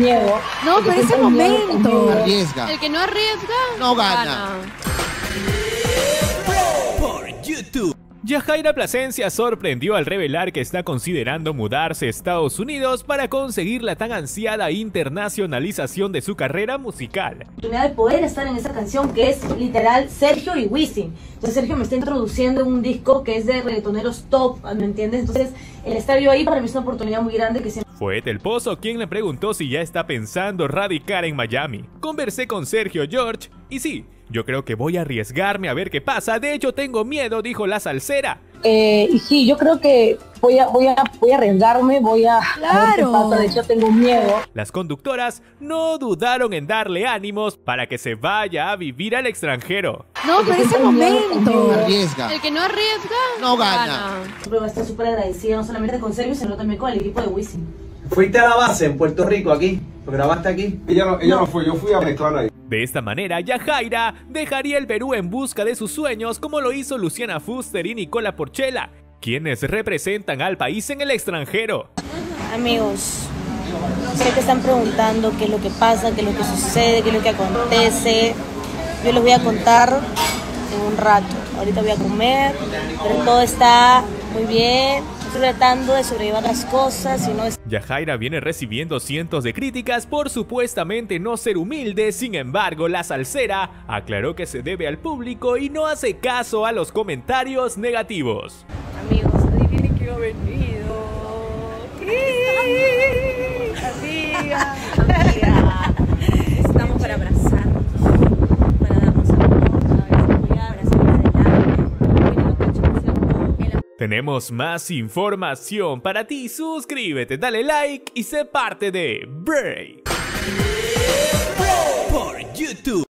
miedo. No, pero ese momento. Arriesga. El que no arriesga, No gana. por YouTube. Yajaira Plasencia sorprendió al revelar que está considerando mudarse a Estados Unidos para conseguir la tan ansiada internacionalización de su carrera musical. oportunidad de poder estar en esa canción que es literal Sergio y Wisin. Entonces Sergio me está introduciendo en un disco que es de reggaetoneros top, ¿me entiendes? Entonces el estar yo ahí para mí es una oportunidad muy grande que siempre Fue Del Pozo quien le preguntó si ya está pensando radicar en Miami. Conversé con Sergio George y sí, yo creo que voy a arriesgarme a ver qué pasa. De hecho, tengo miedo, dijo la salsera. Eh, y sí, yo creo que voy a, voy a, voy a arriesgarme, voy a, a ver qué Claro. pasa. De hecho, tengo miedo. Las conductoras no dudaron en darle ánimos para que se vaya a vivir al extranjero. No, pero ese momento. Arriesga. El que no arriesga, No gana. voy a estar súper agradecida no solamente con Sergio, sino también con el equipo de Wisin. ¿Fuiste a la base en Puerto Rico aquí? ¿Lo grabaste aquí? Ella no, ella no fue, yo fui a mezclar ahí. De esta manera, Yajaira dejaría el Perú en busca de sus sueños como lo hizo Luciana Fuster y Nicola Porchela, quienes representan al país en el extranjero. Amigos, sé que están preguntando qué es lo que pasa, qué es lo que sucede, qué es lo que acontece. Yo les voy a contar en un rato. Ahorita voy a comer, pero todo está muy bien. Estoy tratando de sobrellevar las cosas y no es Yajaira viene recibiendo cientos de críticas por supuestamente no ser humilde, sin embargo, la salsera aclaró que se debe al público y no hace caso a los comentarios negativos. Amigos, adivinen que yo he venido. Amiga. Tenemos más información para ti, suscríbete, dale like y sé parte de Break por YouTube.